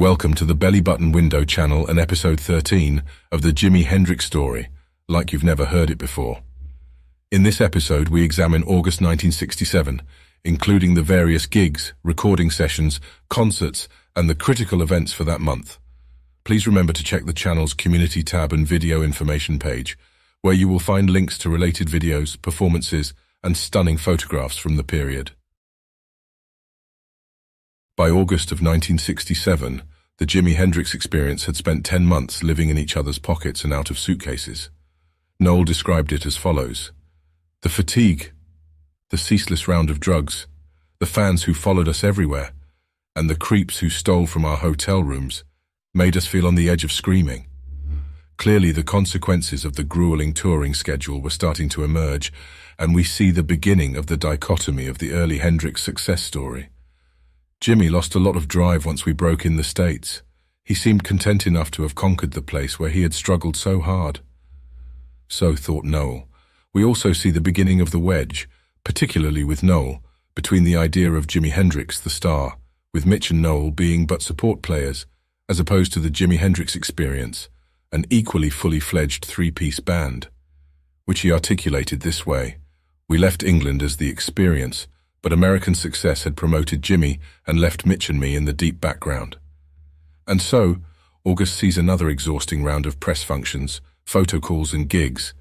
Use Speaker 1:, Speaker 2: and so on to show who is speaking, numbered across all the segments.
Speaker 1: Welcome to the Belly Button Window channel and episode 13 of the Jimi Hendrix story, like you've never heard it before. In this episode, we examine August 1967, including the various gigs, recording sessions, concerts, and the critical events for that month. Please remember to check the channel's community tab and video information page, where you will find links to related videos, performances, and stunning photographs from the period. By August of 1967, the Jimi Hendrix experience had spent 10 months living in each other's pockets and out of suitcases. Noel described it as follows. The fatigue, the ceaseless round of drugs, the fans who followed us everywhere, and the creeps who stole from our hotel rooms made us feel on the edge of screaming. Clearly, the consequences of the grueling touring schedule were starting to emerge, and we see the beginning of the dichotomy of the early Hendrix success story. Jimi lost a lot of drive once we broke in the States. He seemed content enough to have conquered the place where he had struggled so hard. So thought Noel. We also see the beginning of the wedge, particularly with Noel, between the idea of Jimi Hendrix, the star, with Mitch and Noel being but support players, as opposed to the Jimi Hendrix experience, an equally fully fledged three-piece band, which he articulated this way. We left England as the experience, but American success had promoted Jimi and left Mitch and me in the deep background. And so, August sees another exhausting round of press functions, photo calls and gigs.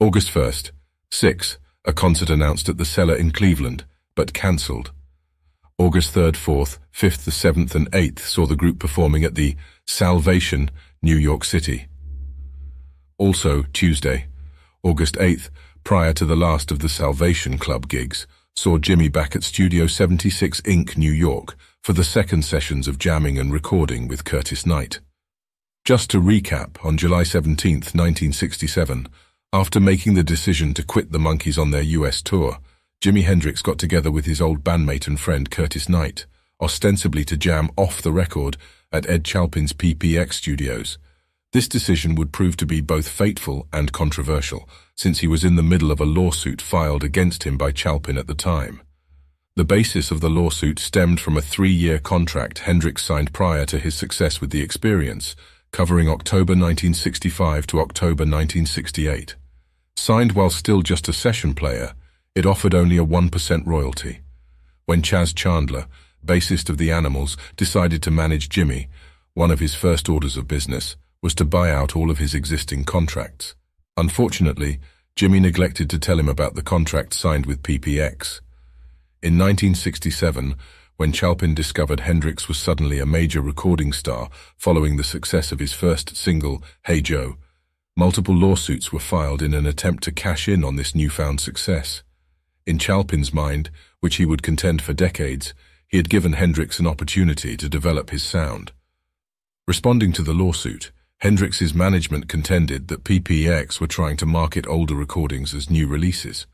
Speaker 1: August 1st, 6, a concert announced at the Cellar in Cleveland, but cancelled. August 3rd, 4th, 5th, the 7th and 8th saw the group performing at the Salvation, New York City. Also, Tuesday, August 8th, prior to the last of the Salvation Club gigs, saw Jimi back at Studio 76 Inc., New York, for the second sessions of jamming and recording with Curtis Knight. Just to recap, on July 17, 1967, after making the decision to quit the Monkees on their US tour, Jimi Hendrix got together with his old bandmate and friend Curtis Knight, ostensibly to jam off the record at Ed Chalpin's PPX studios. This decision would prove to be both fateful and controversial, since he was in the middle of a lawsuit filed against him by Chalpin at the time. The basis of the lawsuit stemmed from a three-year contract Hendrix signed prior to his success with the experience, covering October 1965 to October 1968. Signed while still just a session player, it offered only a 1% royalty. When Chas Chandler, bassist of The Animals, decided to manage Jimi, one of his first orders of business, was to buy out all of his existing contracts. Unfortunately, Jimi neglected to tell him about the contract signed with PPX. In 1967, when Chalpin discovered Hendrix was suddenly a major recording star following the success of his first single, Hey Joe, multiple lawsuits were filed in an attempt to cash in on this newfound success. In Chalpin's mind, which he would contend for decades, he had given Hendrix an opportunity to develop his sound. Responding to the lawsuit, Hendrix's management contended that PPX were trying to market older recordings as new releases.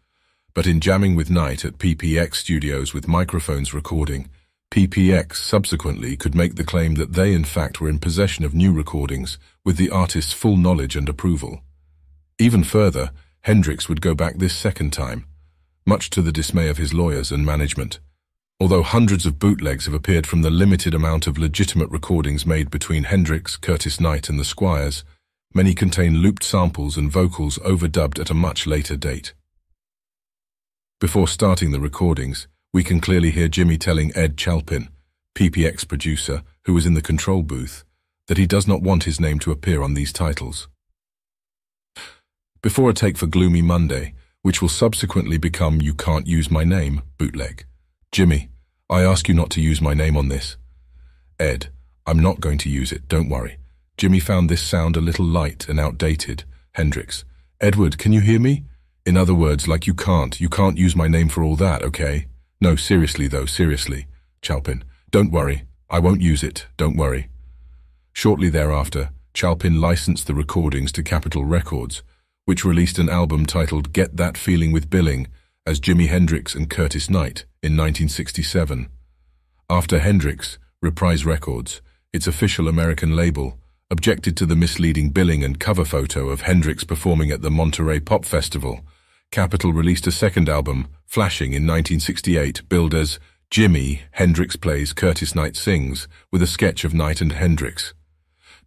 Speaker 1: But in jamming with Knight at PPX studios with microphones recording, PPX subsequently could make the claim that they in fact were in possession of new recordings with the artist's full knowledge and approval. Even further, Hendrix would go back this second time, much to the dismay of his lawyers and management. Although hundreds of bootlegs have appeared from the limited amount of legitimate recordings made between Hendrix, Curtis Knight and the Squires, many contain looped samples and vocals overdubbed at a much later date. Before starting the recordings, we can clearly hear Jimi telling Ed Chalpin, PPX producer, who was in the control booth, that he does not want his name to appear on these titles. Before a take for Gloomy Monday, which will subsequently become You Can't Use My Name, bootleg, Jimi, I ask you not to use my name on this. Ed, I'm not going to use it, don't worry. Jimi found this sound a little light and outdated. Hendrix, Edward, can you hear me? In other words, like you can't, you can't use my name for all that, okay? No, seriously though, seriously. Chalpin, don't worry, I won't use it, don't worry. Shortly thereafter, Chalpin licensed the recordings to Capitol Records, which released an album titled Get That Feeling with Billing as Jimi Hendrix and Curtis Knight in 1967. After Hendrix, Reprise Records, its official American label, objected to the misleading billing and cover photo of Hendrix performing at the Monterey Pop Festival, Capitol released a second album, Flashing, in 1968, billed as Jimi Hendrix plays Curtis Knight sings with a sketch of Knight and Hendrix.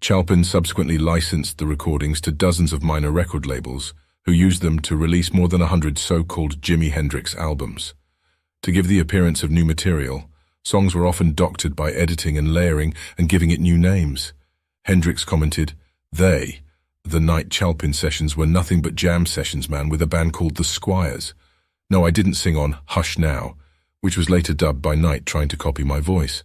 Speaker 1: Chalpin subsequently licensed the recordings to dozens of minor record labels, who used them to release more than a hundred so-called Jimi Hendrix albums. To give the appearance of new material, songs were often doctored by editing and layering and giving it new names. Hendrix commented, They, the Knight Chalpin sessions were nothing but jam sessions, man, with a band called The Squires. No, I didn't sing on Hush Now, which was later dubbed by Knight trying to copy my voice.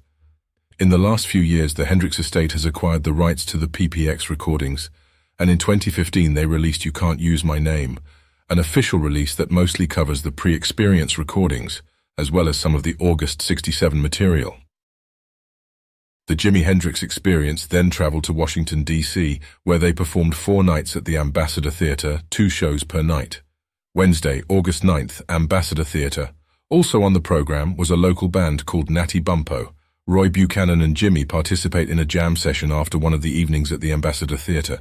Speaker 1: In the last few years, the Hendrix estate has acquired the rights to the PPX recordings, and in 2015 they released You Can't Use My Name, an official release that mostly covers the pre-experience recordings, as well as some of the August 67 material. The Jimi Hendrix Experience then traveled to Washington, D.C., where they performed four nights at the Ambassador Theater, two shows per night. Wednesday, August 9th, Ambassador Theater. Also on the program was a local band called Natty Bumppo, Roy Buchanan and Jimi participate in a jam session after one of the evenings at the Ambassador Theatre.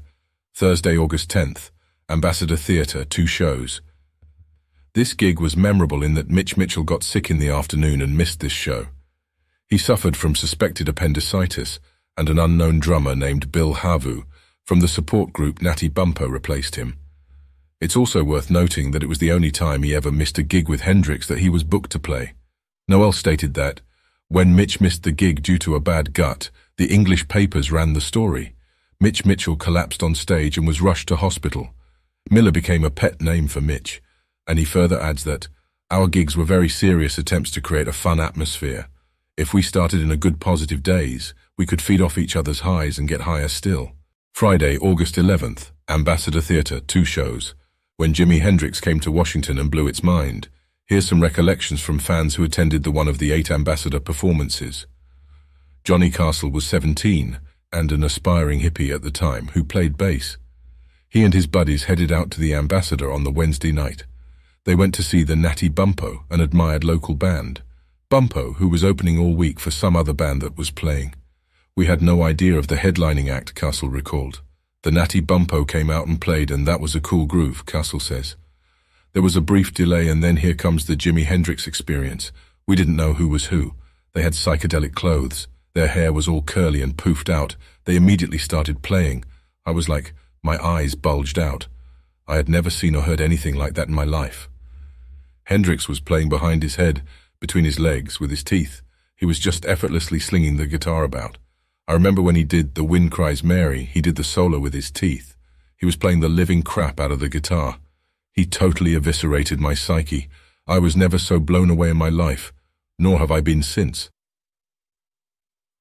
Speaker 1: Thursday, August 10th, Ambassador Theatre, two shows. This gig was memorable in that Mitch Mitchell got sick in the afternoon and missed this show. He suffered from suspected appendicitis, and an unknown drummer named Bill Havu from the support group Natty Bumppo replaced him. It's also worth noting that it was the only time he ever missed a gig with Hendrix that he was booked to play. Noel stated that, when Mitch missed the gig due to a bad gut, the English papers ran the story. Mitch Mitchell collapsed on stage and was rushed to hospital. Miller became a pet name for Mitch, and he further adds that, our gigs were very serious attempts to create a fun atmosphere. If we started in a good positive days, we could feed off each other's highs and get higher still. Friday, August 11th, Ambassador Theatre, two shows. When Jimi Hendrix came to Washington and blew its mind, Here's some recollections from fans who attended the one of the eight Ambassador performances. Johnny Castle was 17 and an aspiring hippie at the time who played bass. He and his buddies headed out to the Ambassador on the Wednesday night. They went to see the Natty Bumppo, an admired local band. Bumppo, who was opening all week for some other band that was playing. We had no idea of the headlining act, Castle recalled. The Natty Bumppo came out and played and that was a cool groove, Castle says. There was a brief delay and then here comes the Jimi Hendrix experience. We didn't know who was who. They had psychedelic clothes. Their hair was all curly and poofed out. They immediately started playing. I was like, my eyes bulged out. I had never seen or heard anything like that in my life. Hendrix was playing behind his head, between his legs, with his teeth. He was just effortlessly slinging the guitar about. I remember when he did The Wind Cries Mary, he did the solo with his teeth. He was playing the living crap out of the guitar. He totally eviscerated my psyche. I was never so blown away in my life, nor have I been since.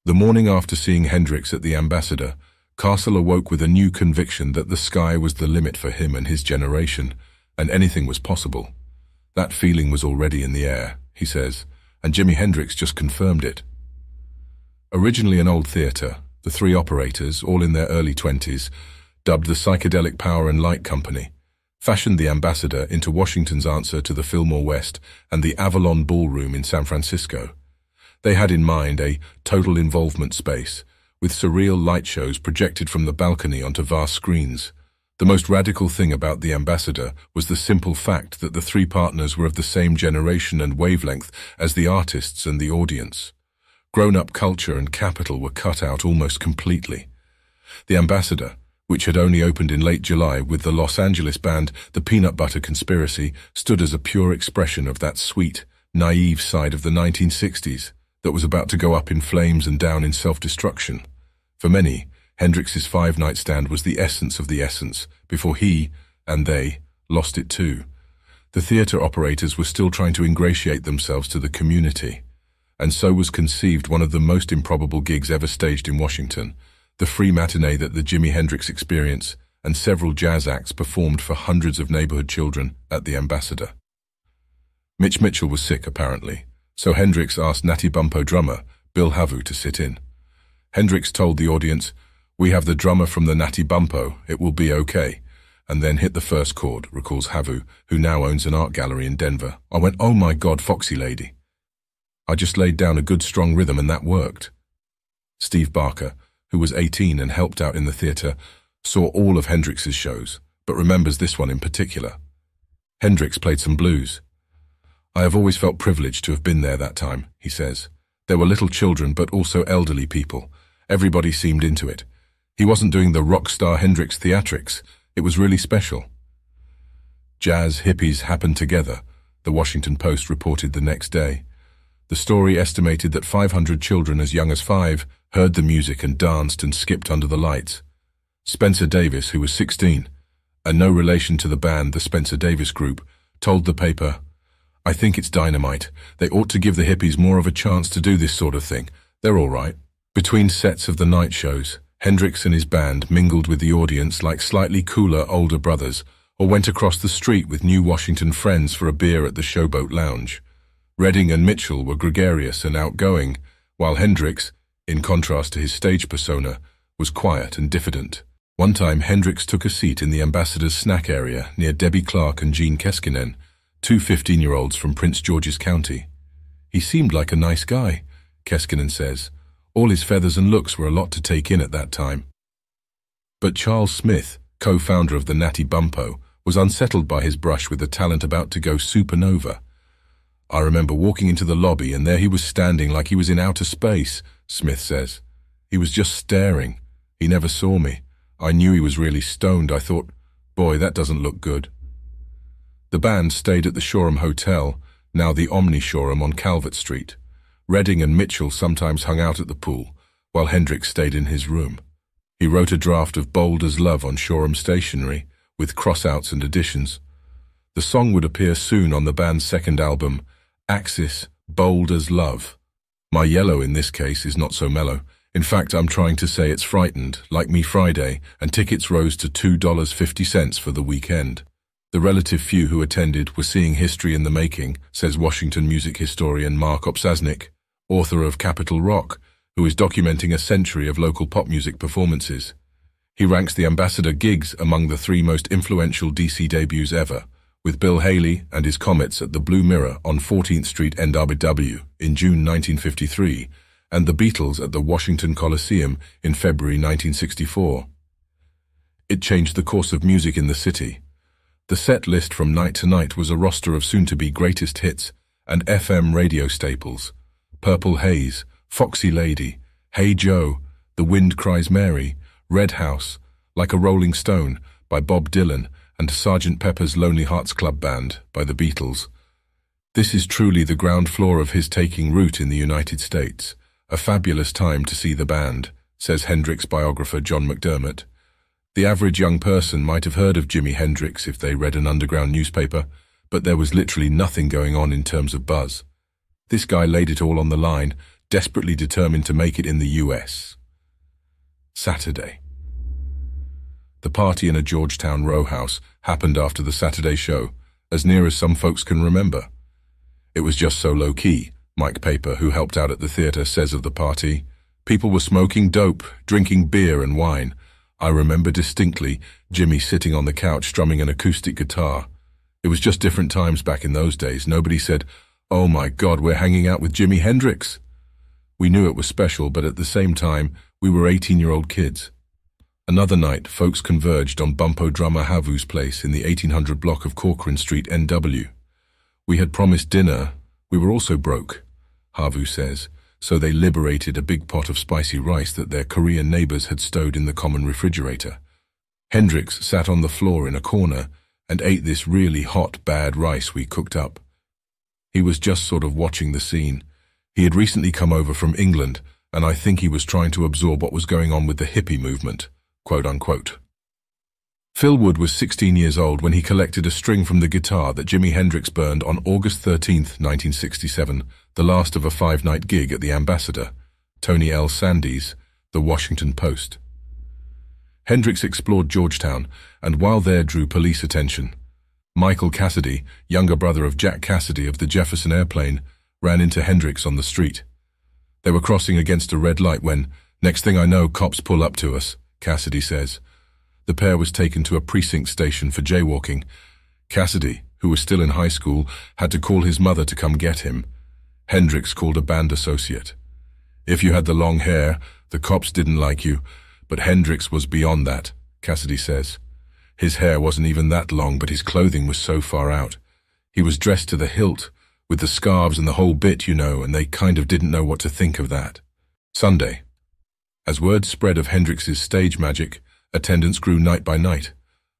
Speaker 1: The morning after seeing Hendrix at the Ambassador, Castle awoke with a new conviction that the sky was the limit for him and his generation, and anything was possible. That feeling was already in the air, he says, and Jimi Hendrix just confirmed it. Originally an old theatre, the three operators, all in their early twenties, dubbed the Psychedelic Power and Light Company, fashioned the Ambassador into Washington's answer to the Fillmore West and the Avalon Ballroom in San Francisco. They had in mind a total involvement space, with surreal light shows projected from the balcony onto vast screens. The most radical thing about the Ambassador was the simple fact that the three partners were of the same generation and wavelength as the artists and the audience. Grown-up culture and capital were cut out almost completely. The Ambassador, which had only opened in late July with the Los Angeles band The Peanut Butter Conspiracy, stood as a pure expression of that sweet, naive side of the 1960s that was about to go up in flames and down in self-destruction. For many, Hendrix's five-night stand was the essence of the essence before he, and they, lost it too. The theatre operators were still trying to ingratiate themselves to the community. And so was conceived one of the most improbable gigs ever staged in Washington, the free matinee that the Jimi Hendrix Experience and several jazz acts performed for hundreds of neighborhood children at the Ambassador. Mitch Mitchell was sick, apparently, so Hendrix asked Natty Bumppo drummer Bill Havu to sit in. Hendrix told the audience, we have the drummer from the Natty Bumppo, it will be okay, and then hit the first chord, recalls Havu, who now owns an art gallery in Denver. I went, oh my God, Foxy Lady. I just laid down a good strong rhythm and that worked. Steve Barker, who was 18 and helped out in the theatre, saw all of Hendrix's shows, but remembers this one in particular. Hendrix played some blues. I have always felt privileged to have been there that time, he says. There were little children, but also elderly people. Everybody seemed into it. He wasn't doing the rock star Hendrix theatrics. It was really special. Jazz hippies happened together, the Washington Post reported the next day. The story estimated that 500 children as young as five heard the music and danced and skipped under the lights. Spencer Davis, who was 16, and no relation to the band, the Spencer Davis Group, told the paper, I think it's dynamite. They ought to give the hippies more of a chance to do this sort of thing. They're all right. Between sets of the night shows, Hendrix and his band mingled with the audience like slightly cooler older brothers, or went across the street with new Washington friends for a beer at the Showboat Lounge. Redding and Mitchell were gregarious and outgoing, while Hendrix, in contrast to his stage persona, was quiet and diffident. One time, Hendrix took a seat in the ambassador's snack area near Debbie Clark and Gene Keskinen, two 15-year-olds from Prince George's County. He seemed like a nice guy, Keskinen says. All his feathers and looks were a lot to take in at that time. But Charles Smith, co-founder of the Natty Bumppo, was unsettled by his brush with the talent about to go supernova. I remember walking into the lobby and there he was standing like he was in outer space, Smith says. He was just staring. He never saw me. I knew he was really stoned. I thought, boy, that doesn't look good. The band stayed at the Shoreham Hotel, now the Omni Shoreham on Calvert Street. Redding and Mitchell sometimes hung out at the pool, while Hendrix stayed in his room. He wrote a draft of Bold as Love on Shoreham Stationery, with cross-outs and additions. The song would appear soon on the band's second album, Axis, Bold as Love. My yellow in this case is not so mellow. In fact, I'm trying to say it's frightened, like me Friday, and tickets rose to $2.50 for the weekend. The relative few who attended were seeing history in the making, says Washington music historian Mark Opsasnick, author of Capital Rock, who is documenting a century of local pop music performances. He ranks the Ambassador gigs among the three most influential DC debuts ever, with Bill Haley and his Comets at the Blue Mirror on 14th Street NRBW in June 1953 and the Beatles at the Washington Coliseum in February 1964. It changed the course of music in the city. The set list from night to night was a roster of soon-to-be greatest hits and FM radio staples. Purple Haze, Foxy Lady, Hey Joe, The Wind Cries Mary, Red House, Like a Rolling Stone by Bob Dylan, and Sgt. Pepper's Lonely Hearts Club Band by the Beatles. This is truly the ground floor of his taking root in the United States. A fabulous time to see the band, says Hendrix biographer John McDermott. The average young person might have heard of Jimi Hendrix if they read an underground newspaper, but there was literally nothing going on in terms of buzz. This guy laid it all on the line, desperately determined to make it in the US. Saturday. The party in a Georgetown row house happened after the Saturday show, as near as some folks can remember. It was just so low-key, Mike Paper, who helped out at the theatre, says of the party. People were smoking dope, drinking beer and wine. I remember distinctly Jimi sitting on the couch strumming an acoustic guitar. It was just different times back in those days. Nobody said, oh my God, we're hanging out with Jimi Hendrix. We knew it was special, but at the same time, we were 18-year-old kids. Another night, folks converged on Bumppo drummer Havu's place in the 1800 block of Corcoran Street, NW. We had promised dinner. We were also broke, Havu says, so they liberated a big pot of spicy rice that their Korean neighbors had stowed in the common refrigerator. Hendrix sat on the floor in a corner and ate this really hot, bad rice we cooked up. He was just sort of watching the scene. He had recently come over from England, and I think he was trying to absorb what was going on with the hippie movement quote unquote. Phil Wood was 16 years old when he collected a string from the guitar that Jimi Hendrix burned on August 13, 1967, the last of a five-night gig at the Ambassador, Tony L. Sandys, The Washington Post. Hendrix explored Georgetown, and while there drew police attention. Michael Casady, younger brother of Jack Casady of the Jefferson Airplane, ran into Hendrix on the street. They were crossing against a red light when, next thing I know, cops pull up to us. Casady says. The pair was taken to a precinct station for jaywalking. Casady, who was still in high school, had to call his mother to come get him. Hendrix called a band associate. If you had the long hair, the cops didn't like you, but Hendrix was beyond that, Casady says. His hair wasn't even that long, but his clothing was so far out. He was dressed to the hilt, with the scarves and the whole bit, you know, and they kind of didn't know what to think of that. Sunday. As word spread of Hendrix's stage magic, attendance grew night by night,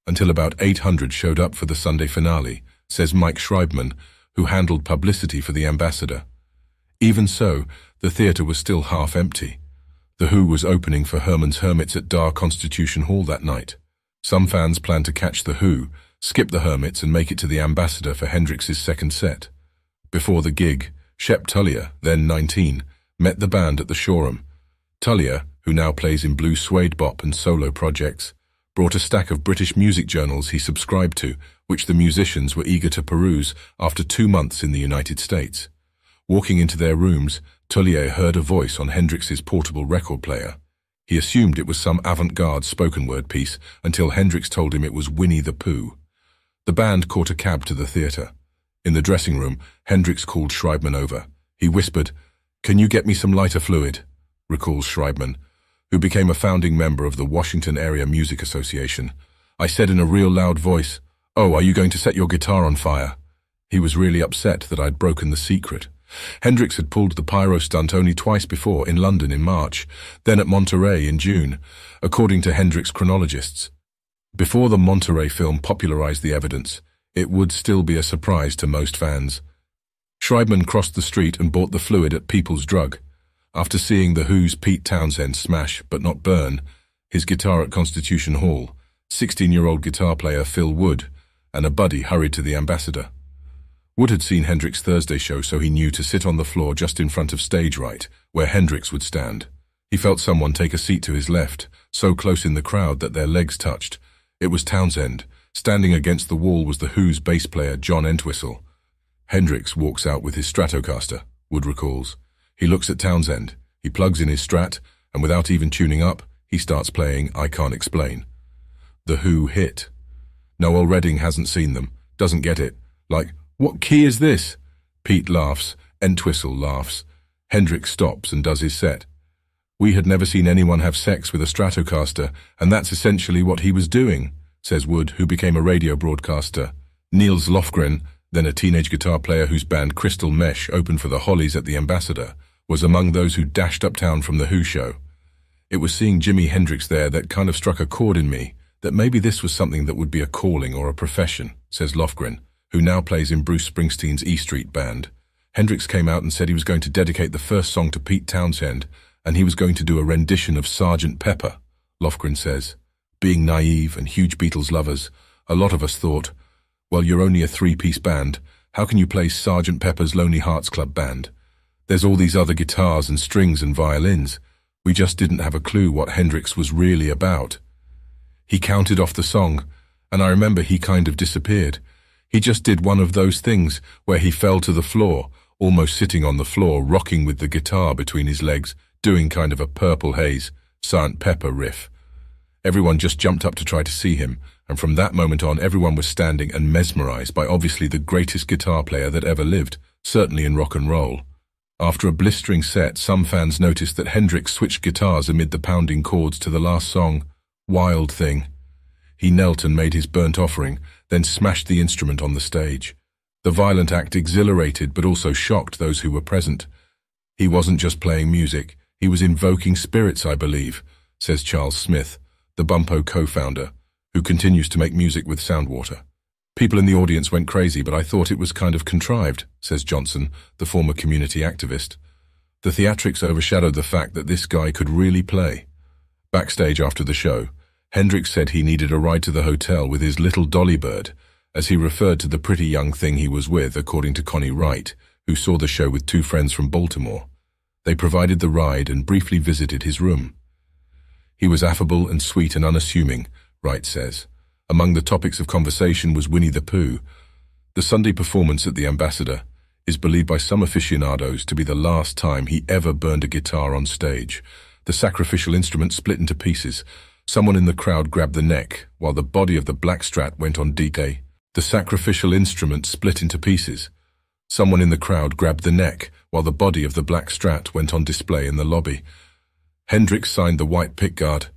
Speaker 1: until about 800 showed up for the Sunday finale, says Mike Schreibman, who handled publicity for the ambassador. Even so, the theatre was still half empty. The Who was opening for Herman's Hermits at Dar Constitution Hall that night. Some fans planned to catch The Who, skip the Hermits and make it to the Ambassador for Hendrix's second set. Before the gig, Shep Tullier, then 19, met the band at the Shoreham. Tullier, who now plays in Blue Suede Bop and solo projects, brought a stack of British music journals he subscribed to, which the musicians were eager to peruse after two months in the United States. Walking into their rooms, Tullier heard a voice on Hendrix's portable record player. He assumed it was some avant-garde spoken word piece until Hendrix told him it was Winnie the Pooh. The band caught a cab to the theatre. In the dressing room, Hendrix called Schreibman over. He whispered, Can you get me some lighter fluid? recalls Schreibman, who became a founding member of the Washington Area Music Association. I said in a real loud voice, Oh, are you going to set your guitar on fire? He was really upset that I'd broken the secret. Hendrix had pulled the pyro stunt only twice before, in London in March, then at Monterey in June, according to Hendrix chronologists. Before the Monterey film popularized the evidence, it would still be a surprise to most fans. Schreibman crossed the street and bought the fluid at People's Drug. After seeing The Who's Pete Townshend smash but not burn his guitar at Constitution Hall, 16-year-old guitar player Phil Wood and a buddy hurried to the ambassador. Wood had seen Hendrix's Thursday show, so he knew to sit on the floor just in front of stage right, where Hendrix would stand. He felt someone take a seat to his left, so close in the crowd that their legs touched. It was Townshend. Standing against the wall was the Who's bass player, John Entwistle. Hendrix walks out with his Stratocaster, Wood recalls. He looks at Townshend. He plugs in his Strat, and without even tuning up, he starts playing I Can't Explain. The Who hit. Noel Redding hasn't seen them, doesn't get it. Like, what key is this? Pete laughs, Entwistle laughs. Hendrix stops and does his set. We had never seen anyone have sex with a Stratocaster, and that's essentially what he was doing, says Wood, who became a radio broadcaster. Nils Lofgren, then a teenage guitar player whose band Crystal Mesh opened for the Hollies at the Ambassador, was among those who dashed uptown from the Who show. It was seeing Jimi Hendrix there that kind of struck a chord in me, that maybe this was something that would be a calling or a profession, says Lofgren who now plays in Bruce Springsteen's E Street Band. Hendrix came out and said he was going to dedicate the first song to Pete Townshend, and he was going to do a rendition of Sergeant Pepper, Lofgren says. Being naive and huge Beatles lovers, a lot of us thought, well, you're only a three-piece band. How can you play Sergeant Pepper's Lonely Hearts Club Band? There's all these other guitars and strings and violins. We just didn't have a clue what Hendrix was really about. He counted off the song, and I remember he kind of disappeared. He just did one of those things where he fell to the floor, almost sitting on the floor, rocking with the guitar between his legs, doing kind of a Purple Haze, Sergeant Pepper riff. Everyone just jumped up to try to see him, and from that moment on everyone was standing and mesmerized by obviously the greatest guitar player that ever lived, certainly in rock and roll. After a blistering set, some fans noticed that Hendrix switched guitars amid the pounding chords to the last song, Wild Thing. He knelt and made his burnt offering, then smashed the instrument on the stage. The violent act exhilarated but also shocked those who were present. He wasn't just playing music, he was invoking spirits, I believe, says Charles Smith, the Bumppo co-founder, who continues to make music with Soundwater. People in the audience went crazy, but I thought it was kind of contrived, says Johnson, the former community activist. The theatrics overshadowed the fact that this guy could really play. Backstage after the show, Hendrix said he needed a ride to the hotel with his little dolly bird, as he referred to the pretty young thing he was with, according to Connie Wright, who saw the show with two friends from Baltimore. They provided the ride and briefly visited his room. He was affable and sweet and unassuming, Wright says. Among the topics of conversation was Winnie the Pooh. The Sunday performance at the Ambassador is believed by some aficionados to be the last time he ever burned a guitar on stage. The sacrificial instrument split into pieces, Someone in the crowd grabbed the neck, while the body of the black strat went on DK. The sacrificial instrument split into pieces. Someone in the crowd grabbed the neck, while the body of the black strat went on display in the lobby. Hendrix signed the white pickguard.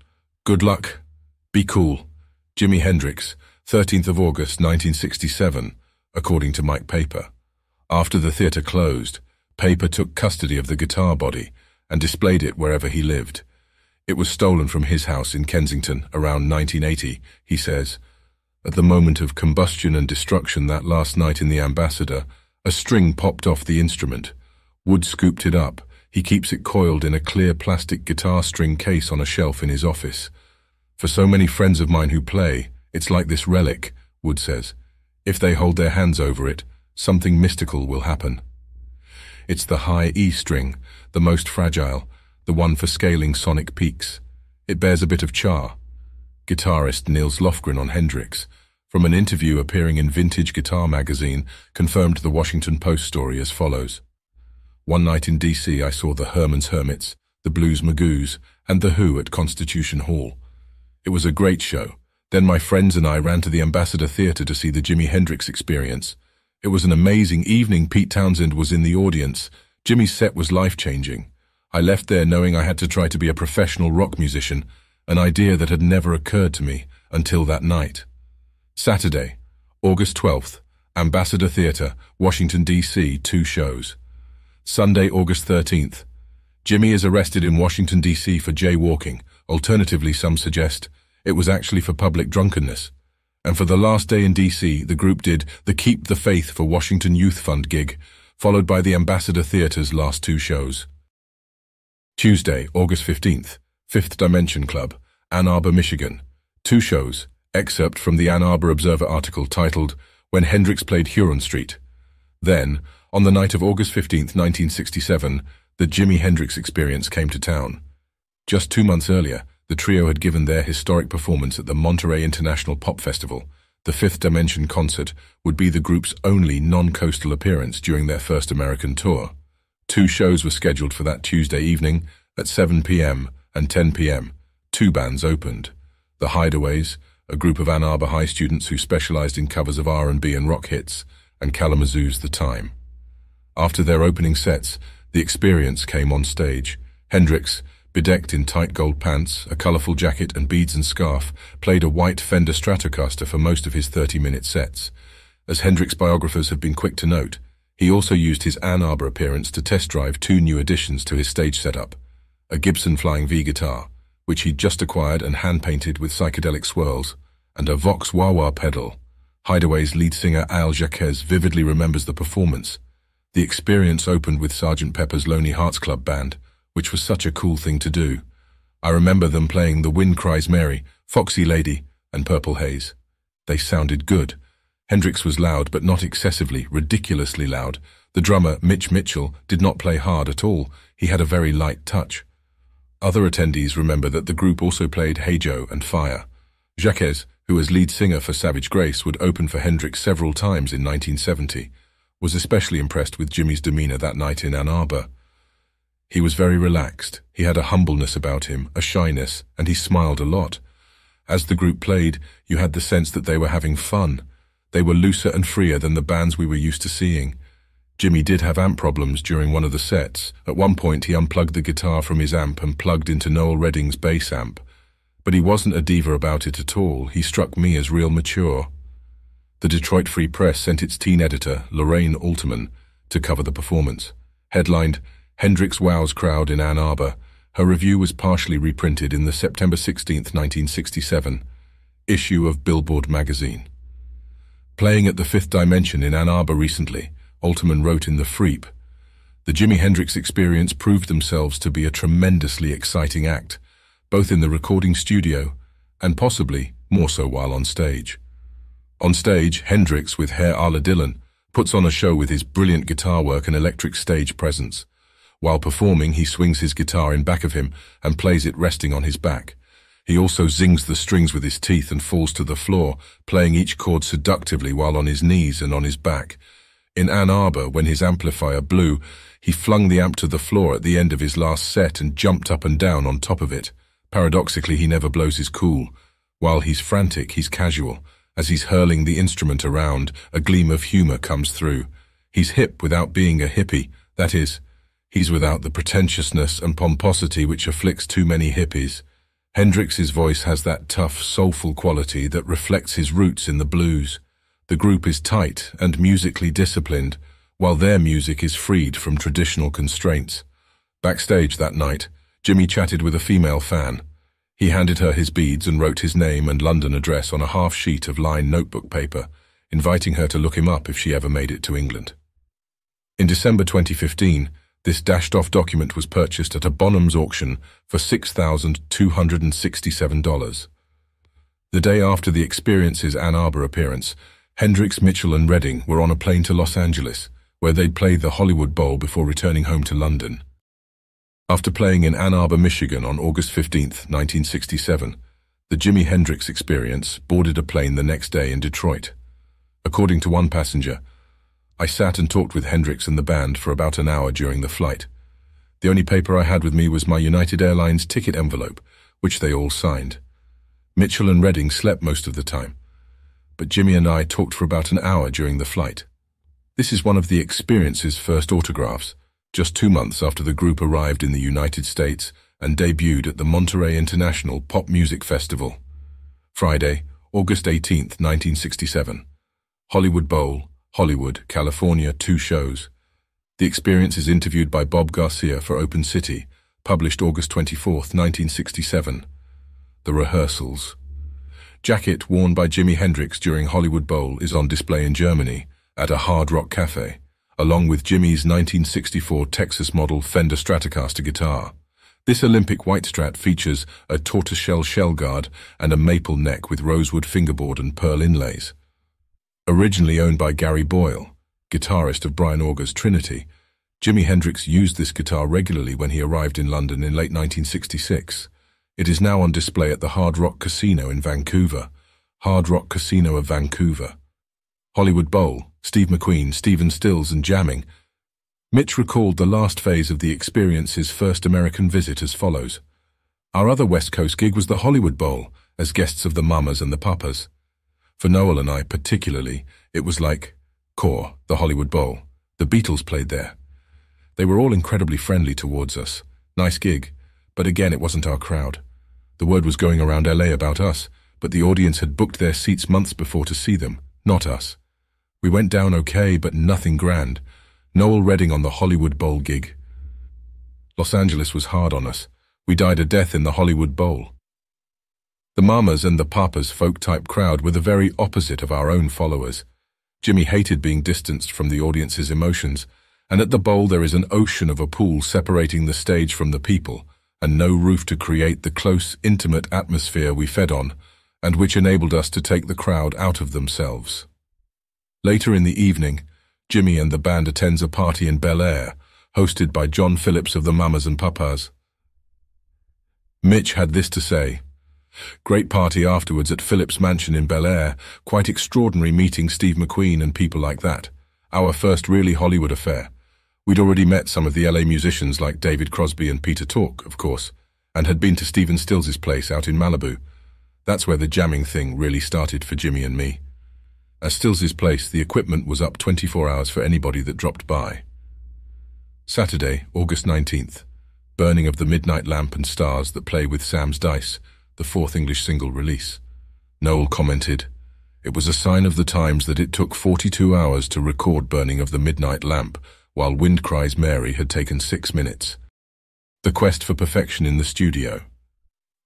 Speaker 1: Good luck. Be cool. Jimi Hendrix, 13th of August 1967, according to Mike Paper. After the theatre closed, Paper took custody of the guitar body and displayed it wherever he lived. It was stolen from his house in Kensington around 1980, he says. At the moment of combustion and destruction that last night in the Ambassador, a string popped off the instrument. Wood scooped it up. He keeps it coiled in a clear plastic guitar string case on a shelf in his office. For so many friends of mine who play, it's like this relic, Wood says. If they hold their hands over it, something mystical will happen. It's the high E string, the most fragile, the one for scaling sonic peaks. It bears a bit of char. Guitarist Nils Lofgren on Hendrix, from an interview appearing in Vintage Guitar magazine, confirmed the Washington Post story as follows. One night in DC I saw the Herman's Hermits, the Blues Magoos, and The Who at Constitution Hall. It was a great show. Then my friends and I ran to the Ambassador Theatre to see the Jimi Hendrix experience. It was an amazing evening. Pete Townshend was in the audience. Jimi's set was life-changing. I left there knowing I had to try to be a professional rock musician, an idea that had never occurred to me until that night. Saturday, August 12th, Ambassador Theatre, Washington, D.C., two shows. Sunday, August 13th. Jimi is arrested in Washington, D.C. for jaywalking. Alternatively, some suggest it was actually for public drunkenness. And for the last day in D.C., the group did the Keep the Faith for Washington Youth Fund gig, followed by the Ambassador Theatre's last two shows. Tuesday, August 15th, Fifth Dimension Club, Ann Arbor, Michigan. Two shows, excerpt from the Ann Arbor Observer article titled When Hendrix Played Huron Street. Then, on the night of August 15, 1967, the Jimi Hendrix experience came to town. Just two months earlier, the trio had given their historic performance at the Monterey International Pop Festival. The Fifth Dimension concert would be the group's only non-coastal appearance during their first American tour. Two shows were scheduled for that Tuesday evening at 7 p.m. and 10 p.m. Two bands opened. The Hideaways, a group of Ann Arbor High students who specialized in covers of R&B and rock hits, and Kalamazoo's The Time. After their opening sets, the experience came on stage. Hendrix, bedecked in tight gold pants, a colorful jacket and beads and scarf, played a white Fender Stratocaster for most of his 30-minute sets. As Hendrix biographers have been quick to note, he also used his Ann Arbor appearance to test drive two new additions to his stage setup, a Gibson Flying V guitar, which he'd just acquired and hand-painted with psychedelic swirls, and a Vox wah-wah pedal. Hideaway's lead singer Al Jacquez vividly remembers the performance. The experience opened with Sgt. Pepper's Lonely Hearts Club Band, which was such a cool thing to do. I remember them playing The Wind Cries Mary, Foxy Lady, and Purple Haze. They sounded good. Hendrix was loud, but not excessively, ridiculously loud. The drummer, Mitch Mitchell, did not play hard at all. He had a very light touch. Other attendees remember that the group also played Hey Joe and Fire. Jacquez, who as lead singer for Savage Grace would open for Hendrix several times in 1970, was especially impressed with Jimi's demeanor that night in Ann Arbor. He was very relaxed, he had a humbleness about him, a shyness, and he smiled a lot. As the group played, you had the sense that they were having fun. They were looser and freer than the bands we were used to seeing. Jimi did have amp problems during one of the sets. At one point, he unplugged the guitar from his amp and plugged into Noel Redding's bass amp. But he wasn't a diva about it at all. He struck me as real mature. The Detroit Free Press sent its teen editor, Lorraine Alterman, to cover the performance. Headlined, Hendrix Wows Crowd in Ann Arbor. Her review was partially reprinted in the September 16, 1967, issue of Billboard magazine. Playing at the Fifth Dimension in Ann Arbor recently, Alterman wrote in The Freep, The Jimi Hendrix experience proved themselves to be a tremendously exciting act, both in the recording studio and possibly more so while on stage. On stage, Hendrix, with hair a la Dylan, puts on a show with his brilliant guitar work and electric stage presence. While performing, he swings his guitar in back of him and plays it resting on his back. He also zings the strings with his teeth and falls to the floor, playing each chord seductively while on his knees and on his back. In Ann Arbor, when his amplifier blew, he flung the amp to the floor at the end of his last set and jumped up and down on top of it. Paradoxically, he never blows his cool. While he's frantic, he's casual. As he's hurling the instrument around, a gleam of humor comes through. He's hip without being a hippie. That is, he's without the pretentiousness and pomposity which afflicts too many hippies. Hendrix's voice has that tough, soulful quality that reflects his roots in the blues. The group is tight and musically disciplined, while their music is freed from traditional constraints. Backstage that night, Jimi chatted with a female fan. He handed her his beads and wrote his name and London address on a half sheet of lined notebook paper, inviting her to look him up if she ever made it to England. In December 2015, this dashed-off document was purchased at a Bonhams auction for $6,267. The day after the Experience's Ann Arbor appearance, Hendrix, Mitchell and Redding were on a plane to Los Angeles, where they'd played the Hollywood Bowl before returning home to London. After playing in Ann Arbor, Michigan on August 15, 1967, the Jimi Hendrix Experience boarded a plane the next day in Detroit. According to one passenger, I sat and talked with Hendrix and the band for about an hour during the flight. The only paper I had with me was my United Airlines ticket envelope, which they all signed. Mitchell and Redding slept most of the time, but Jimi and I talked for about an hour during the flight. This is one of the Experience's first autographs, just two months after the group arrived in the United States and debuted at the Monterey International Pop Music Festival. Friday, August 18, 1967. Hollywood Bowl, Hollywood, California, two shows. The experience is interviewed by Bob Garcia for Open City, published August 24, 1967. The rehearsals. Jacket worn by Jimi Hendrix during Hollywood Bowl is on display in Germany at a Hard Rock Cafe, along with Jimi's 1964 Texas model Fender Stratocaster guitar. This Olympic white strat features a tortoiseshell shell guard and a maple neck with rosewood fingerboard and pearl inlays. Originally owned by Gary Boyle, guitarist of Brian Auger's Trinity, Jimi Hendrix used this guitar regularly when he arrived in London in late 1966. It is now on display at the Hard Rock Casino in Vancouver, Hard Rock Casino of Vancouver. Hollywood Bowl, Steve McQueen, Stephen Stills and jamming. Mitch recalled the last phase of the experience's first American visit as follows. Our other West Coast gig was the Hollywood Bowl, as guests of the Mamas and the Papas. For Noel and I particularly, it was like Core, the Hollywood Bowl. The Beatles played there. They were all incredibly friendly towards us. Nice gig. But again, it wasn't our crowd. The word was going around LA about us, but the audience had booked their seats months before to see them, not us. We went down okay, but nothing grand. Noel Redding on the Hollywood Bowl gig. Los Angeles was hard on us. We died a death in the Hollywood Bowl. The Mamas and the Papas folk-type crowd were the very opposite of our own followers. Jimi hated being distanced from the audience's emotions, and at the bowl there is an ocean of a pool separating the stage from the people, and no roof to create the close, intimate atmosphere we fed on, and which enabled us to take the crowd out of themselves. Later in the evening, Jimi and the band attends a party in Bel Air, hosted by John Phillips of the Mamas and Papas. Mitch had this to say, Great party afterwards at Phillips Mansion in Bel Air. Quite extraordinary meeting Steve McQueen and people like that. Our first really Hollywood affair. We'd already met some of the LA musicians like David Crosby and Peter Tork, of course, and had been to Stephen Stills' place out in Malibu. That's where the jamming thing really started for Jimi and me. At Stills' place, the equipment was up 24 hours for anybody that dropped by. Saturday, August 19th. Burning of the midnight lamp and stars that play with Sam's dice the fourth English single release. Noel commented, It was a sign of the times that it took 42 hours to record Burning of the Midnight Lamp, while Wind Cries Mary had taken six minutes. The quest for perfection in the studio.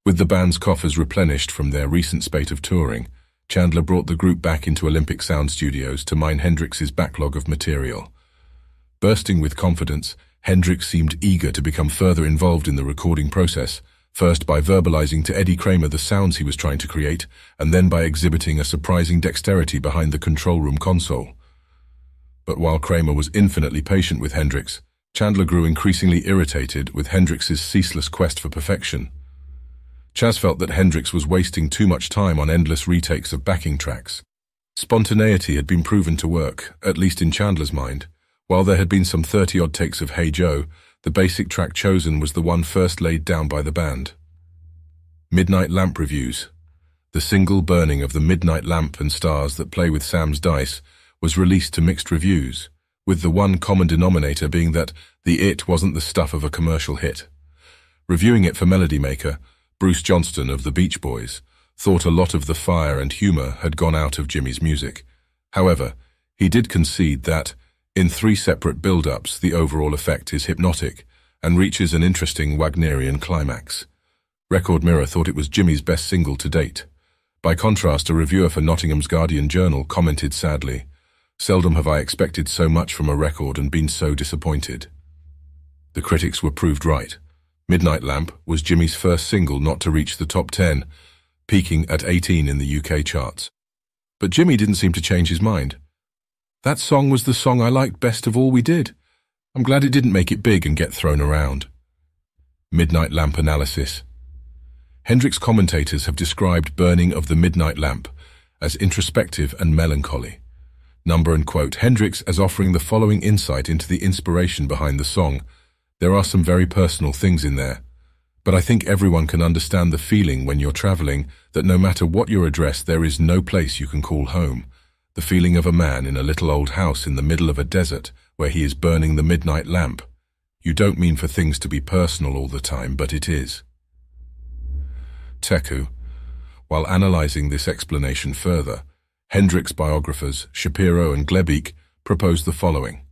Speaker 1: With the band's coffers replenished from their recent spate of touring, Chandler brought the group back into Olympic Sound Studios to mine Hendrix's backlog of material. Bursting with confidence, Hendrix seemed eager to become further involved in the recording process, first by verbalizing to Eddie Kramer the sounds he was trying to create, and then by exhibiting a surprising dexterity behind the control room console. But while Kramer was infinitely patient with Hendrix, Chandler grew increasingly irritated with Hendrix's ceaseless quest for perfection. Chas felt that Hendrix was wasting too much time on endless retakes of backing tracks. Spontaneity had been proven to work, at least in Chandler's mind. While there had been some 30-odd takes of Hey Joe, the basic track chosen was the one first laid down by the band. Midnight Lamp Reviews The single burning of the midnight lamp and stars that play with Sam's dice was released to mixed reviews, with the one common denominator being that the It wasn't the stuff of a commercial hit. Reviewing it for Melody Maker, Bruce Johnston of the Beach Boys thought a lot of the fire and humor had gone out of Jimi's music. However, he did concede that In three separate build-ups, the overall effect is hypnotic and reaches an interesting Wagnerian climax. Record Mirror thought it was Jimi's best single to date. By contrast, a reviewer for Nottingham's Guardian Journal commented sadly, Seldom have I expected so much from a record and been so disappointed. The critics were proved right. Midnight Lamp was Jimi's first single not to reach the top 10, peaking at 18 in the UK charts. But Jimmy didn't seem to change his mind. That song was the song I liked best of all we did. I'm glad it didn't make it big and get thrown around. Midnight Lamp Analysis Hendrix commentators have described Burning of the Midnight Lamp as introspective and melancholy. Number and quote Hendrix as offering the following insight into the inspiration behind the song. There are some very personal things in there. But I think everyone can understand the feeling when you're traveling that no matter what your address, there is no place you can call home the feeling of a man in a little old house in the middle of a desert where he is burning the midnight lamp. You don't mean for things to be personal all the time, but it is. Teku. While analyzing this explanation further, Hendrix biographers Shapiro and Glebbeek propose the following.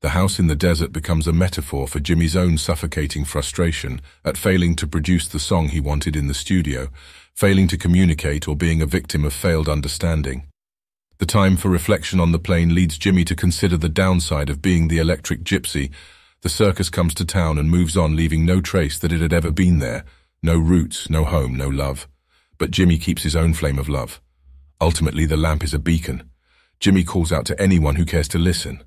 Speaker 1: The house in the desert becomes a metaphor for Jimi's own suffocating frustration at failing to produce the song he wanted in the studio, failing to communicate or being a victim of failed understanding. The time for reflection on the plane leads Jimi to consider the downside of being the electric gypsy. The circus comes to town and moves on, leaving no trace that it had ever been there. No roots, no home, no love. But Jimi keeps his own flame of love. Ultimately, the lamp is a beacon. Jimi calls out to anyone who cares to listen.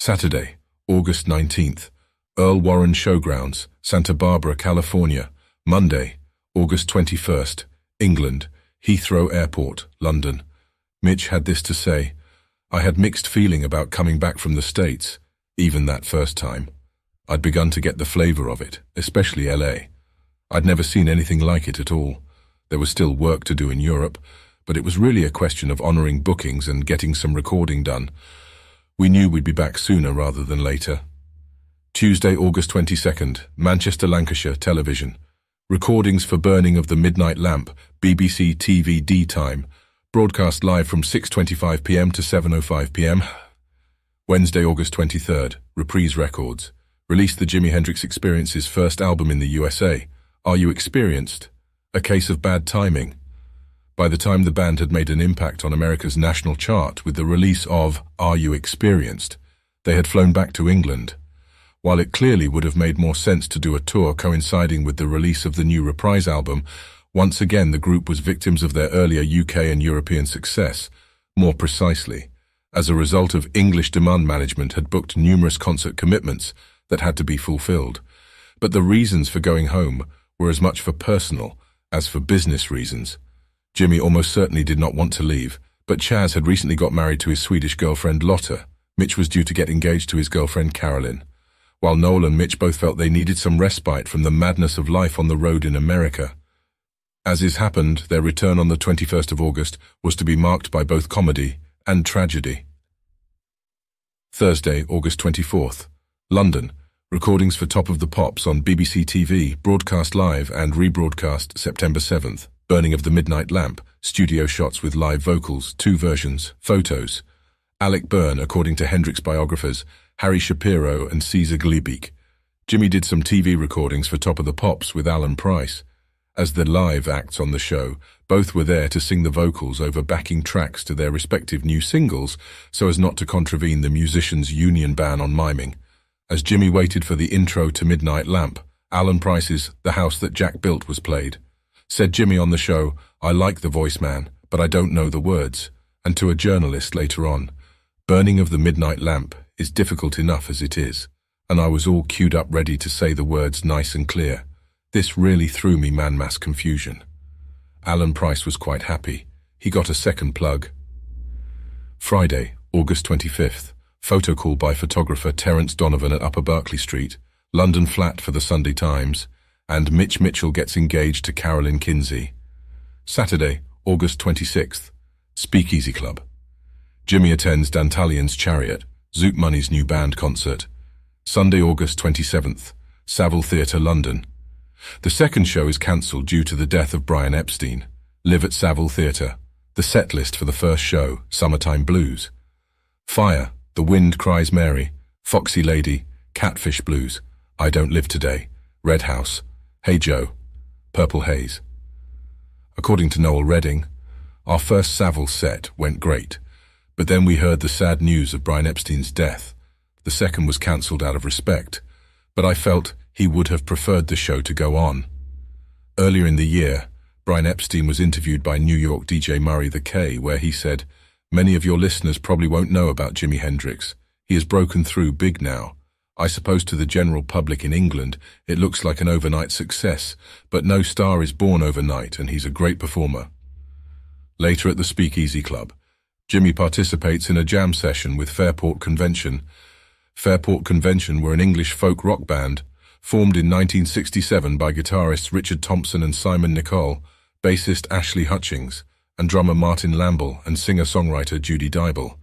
Speaker 1: Saturday, August 19th, Earl Warren Showgrounds, Santa Barbara, California. Monday, August 21st, England, Heathrow Airport, London. Mitch had this to say, I had mixed feeling about coming back from the States, even that first time. I'd begun to get the flavor of it, especially LA. I'd never seen anything like it at all. There was still work to do in Europe, but it was really a question of honoring bookings and getting some recording done. We knew we'd be back sooner rather than later. Tuesday, August 22nd, Manchester, Lancashire, television. Recordings for Burning of the Midnight Lamp, BBC TV Dee Time, Broadcast live from 6.25pm to 7.05pm. Wednesday, August 23rd, Reprise Records. Released the Jimi Hendrix Experience's first album in the USA, Are You Experienced? A Case of Bad Timing. By the time the band had made an impact on America's national chart with the release of Are You Experienced, they had flown back to England. While it clearly would have made more sense to do a tour coinciding with the release of the new Reprise album, once again, the group was victims of their earlier UK and European success. More precisely, as a result of English demand management had booked numerous concert commitments that had to be fulfilled. But the reasons for going home were as much for personal as for business reasons. Jimi almost certainly did not want to leave, but Chas had recently got married to his Swedish girlfriend Lotta. Mitch was due to get engaged to his girlfriend Carolyn. While Noel and Mitch both felt they needed some respite from the madness of life on the road in America. As is happened, their return on the 21st of August was to be marked by both comedy and tragedy. Thursday, August 24th. London. Recordings for Top of the Pops on BBC TV, broadcast live and rebroadcast September 7th. Burning of the Midnight Lamp, studio shots with live vocals, two versions, photos. Alec Byrne, according to Hendrix biographers, Harry Shapiro and Caesar Glebbeek. Jimi did some TV recordings for Top of the Pops with Alan Price. As the live acts on the show, both were there to sing the vocals over backing tracks to their respective new singles so as not to contravene the musicians' union ban on miming. As Jimi waited for the intro to Midnight Lamp, Alan Price's The House That Jack Built was played. Said Jimi on the show, I like the voice man, but I don't know the words. And to a journalist later on, Burning of the Midnight Lamp is difficult enough as it is, and I was all queued up ready to say the words nice and clear. This really threw me man-mass confusion. Alan Price was quite happy. He got a second plug. Friday, August 25th. Photo call by photographer Terence Donovan at Upper Berkeley Street, London flat for the Sunday Times, and Mitch Mitchell gets engaged to Carolyn Kinsey. Saturday, August 26th. Speakeasy Club. Jimi attends Dantalian's Chariot, Zoot Money's new band concert. Sunday, August 27th. Saville Theatre, London. The second show is cancelled due to the death of Brian Epstein. Live at Saville Theatre. The set list for the first show, Summertime Blues. Fire, The Wind Cries Mary, Foxy Lady, Catfish Blues, I Don't Live Today, Red House, Hey Joe, Purple Haze. According to Noel Redding, our first Saville set went great, but then we heard the sad news of Brian Epstein's death. The second was cancelled out of respect, but I felt he would have preferred the show to go on. Earlier in the year, Brian Epstein was interviewed by New York DJ Murray the K, where he said, Many of your listeners probably won't know about Jimi Hendrix. He has broken through big now. I suppose to the general public in England, it looks like an overnight success, but no star is born overnight and he's a great performer. Later at the Speakeasy Club, Jimi participates in a jam session with Fairport Convention. Fairport Convention were an English folk rock band, formed in 1967 by guitarists Richard Thompson and Simon Nicol, bassist Ashley Hutchings, and drummer Martin Lamble and singer-songwriter Judy Dyble.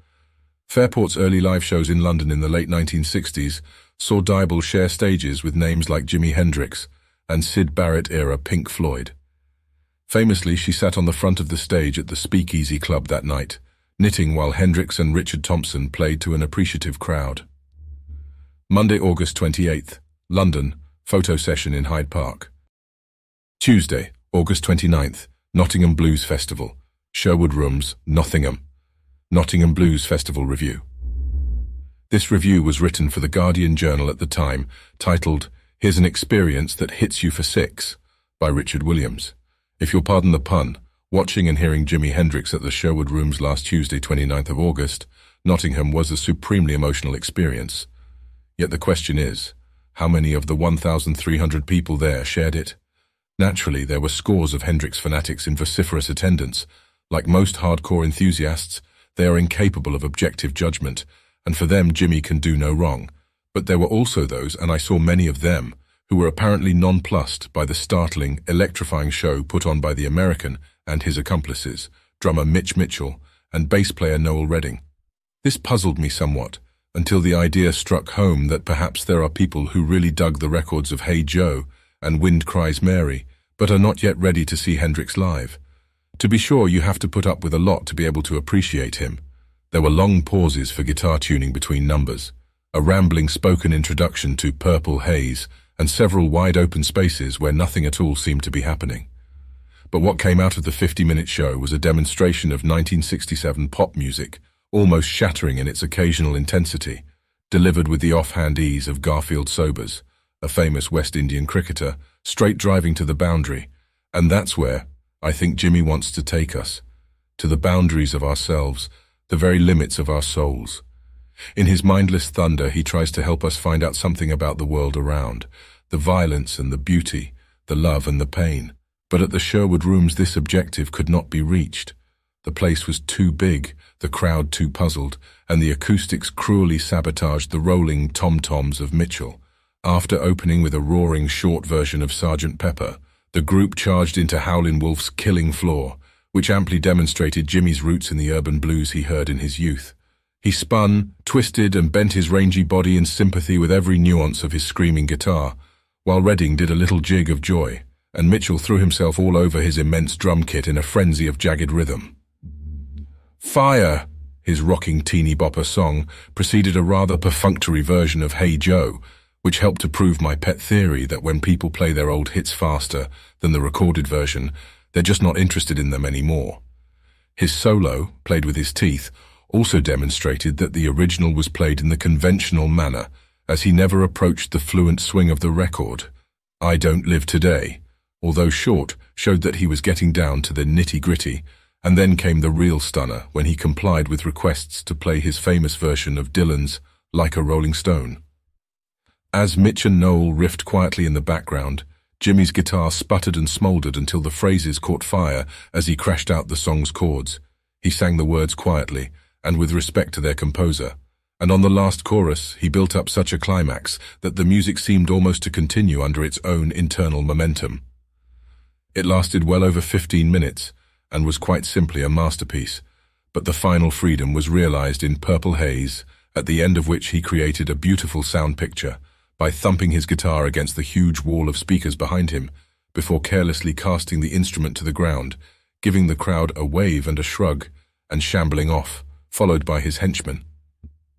Speaker 1: Fairport's early live shows in London in the late 1960s saw Dyble share stages with names like Jimi Hendrix and Syd Barrett-era Pink Floyd. Famously, she sat on the front of the stage at the Speakeasy Club that night, knitting while Hendrix and Richard Thompson played to an appreciative crowd. Monday, August 28th, London, photo session in Hyde Park. Tuesday, August 29th, Nottingham Blues Festival, Sherwood Rooms, Nottingham. Nottingham Blues Festival Review. This review was written for the Guardian Journal at the time, titled Here's an Experience That Hits You for Six, by Richard Williams. If you'll pardon the pun, watching and hearing Jimi Hendrix at the Sherwood Rooms last Tuesday, 29th of August, Nottingham was a supremely emotional experience. Yet the question is, how many of the 1,300 people there shared it? Naturally, there were scores of Hendrix fanatics in vociferous attendance. Like most hardcore enthusiasts, they are incapable of objective judgment, and for them Jimi can do no wrong. But there were also those, and I saw many of them, who were apparently nonplussed by the startling, electrifying show put on by the American and his accomplices, drummer Mitch Mitchell and bass player Noel Redding. This puzzled me somewhat, until the idea struck home that perhaps there are people who really dug the records of Hey Joe and Wind Cries Mary, but are not yet ready to see Hendrix live. To be sure, you have to put up with a lot to be able to appreciate him. There were long pauses for guitar tuning between numbers, a rambling spoken introduction to Purple Haze, and several wide-open spaces where nothing at all seemed to be happening. But what came out of the 50-minute show was a demonstration of 1967 pop music, almost shattering in its occasional intensity, delivered with the offhand ease of Garfield Sobers, a famous West Indian cricketer, straight driving to the boundary, and that's where I think Jimi wants to take us, to the boundaries of ourselves, the very limits of our souls. In his mindless thunder, he tries to help us find out something about the world around, the violence and the beauty, the love and the pain. But at the Sherwood Rooms, this objective could not be reached. The place was too big, the crowd too puzzled, and the acoustics cruelly sabotaged the rolling tom-toms of Mitchell. After opening with a roaring short version of Sergeant Pepper, the group charged into Howlin' Wolf's Killing Floor, which amply demonstrated Jimi's roots in the urban blues he heard in his youth. He spun, twisted, and bent his rangy body in sympathy with every nuance of his screaming guitar, while Redding did a little jig of joy, and Mitchell threw himself all over his immense drum kit in a frenzy of jagged rhythm. Fire! His rocking teeny bopper song preceded a rather perfunctory version of Hey Joe, which helped to prove my pet theory that when people play their old hits faster than the recorded version, they're just not interested in them anymore. His solo, played with his teeth, also demonstrated that the original was played in the conventional manner, as he never approached the fluent swing of the record. I Don't Live Today, although short, showed that he was getting down to the nitty-gritty, and then came the real stunner when he complied with requests to play his famous version of Dylan's Like a Rolling Stone. As Mitch and Noel riffed quietly in the background, Jimi's guitar sputtered and smoldered until the phrases caught fire as he crashed out the song's chords. He sang the words quietly, and with respect to their composer, and on the last chorus he built up such a climax that the music seemed almost to continue under its own internal momentum. It lasted well over 15 minutes, and was quite simply a masterpiece, but the final freedom was realized in Purple Haze, at the end of which he created a beautiful sound picture by thumping his guitar against the huge wall of speakers behind him, before carelessly casting the instrument to the ground, giving the crowd a wave and a shrug, and shambling off, followed by his henchmen.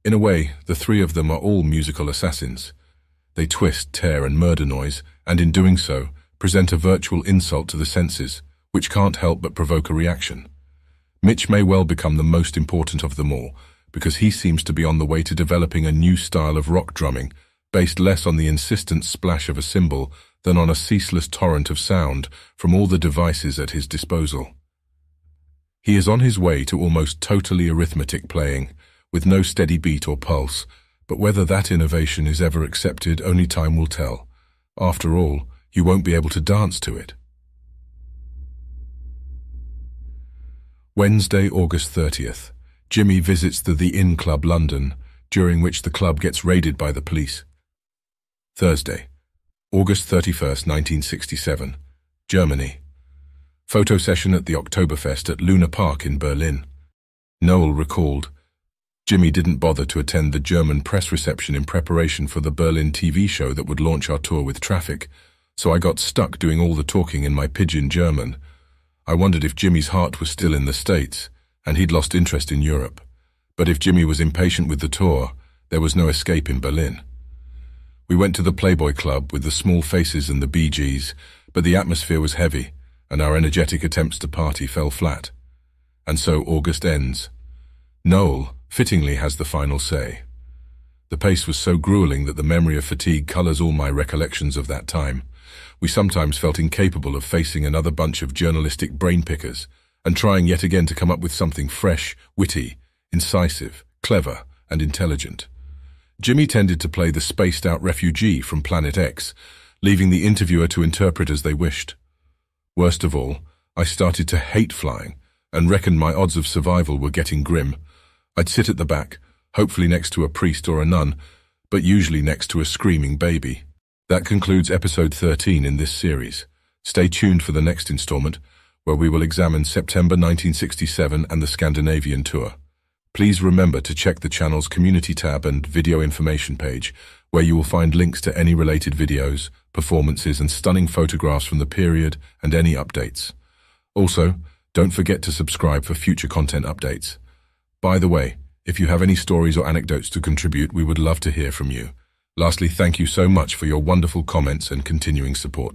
Speaker 1: In a way, the three of them are all musical assassins. They twist, tear, and murder noise, and in doing so, present a virtual insult to the senses, which can't help but provoke a reaction. Mitch may well become the most important of them all, because he seems to be on the way to developing a new style of rock drumming, based less on the insistent splash of a cymbal than on a ceaseless torrent of sound from all the devices at his disposal. He is on his way to almost totally arithmetic playing, with no steady beat or pulse, but whether that innovation is ever accepted only time will tell. After all, you won't be able to dance to it. Wednesday, August 30th. Jimi visits the The Inn Club London, during which the club gets raided by the police. Thursday, August 31st, 1967. Germany. Photo session at the Oktoberfest at Luna Park in Berlin. Noel recalled, Jimi didn't bother to attend the German press reception in preparation for the Berlin TV show that would launch our tour with traffic, so I got stuck doing all the talking in my pidgin German. I wondered if Jimi's heart was still in the States, and he'd lost interest in Europe. But if Jimi was impatient with the tour, there was no escape in Berlin. We went to the Playboy Club with the small faces and the Bee Gees, but the atmosphere was heavy, and our energetic attempts to party fell flat. And so August ends. Noel, fittingly, has the final say. The pace was so grueling that the memory of fatigue colors all my recollections of that time. We sometimes felt incapable of facing another bunch of journalistic brain pickers and trying yet again to come up with something fresh, witty, incisive, clever, and intelligent. Jimi tended to play the spaced-out refugee from Planet X, leaving the interviewer to interpret as they wished. Worst of all, I started to hate flying and reckoned my odds of survival were getting grim. I'd sit at the back, hopefully next to a priest or a nun, but usually next to a screaming baby. That concludes episode 13 in this series. Stay tuned for the next installment, where we will examine September 1967 and the Scandinavian tour. Please remember to check the channel's community tab and video information page, where you will find links to any related videos, performances and stunning photographs from the period and any updates. Also, don't forget to subscribe for future content updates. By the way, if you have any stories or anecdotes to contribute, we would love to hear from you. Lastly, thank you so much for your wonderful comments and continuing support.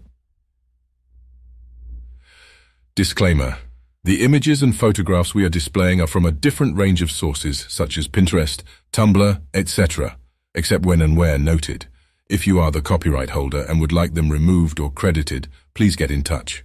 Speaker 1: Disclaimer. The images and photographs we are displaying are from a different range of sources, such as Pinterest, Tumblr, etc., except when and where noted. If you are the copyright holder and would like them removed or credited, please get in touch.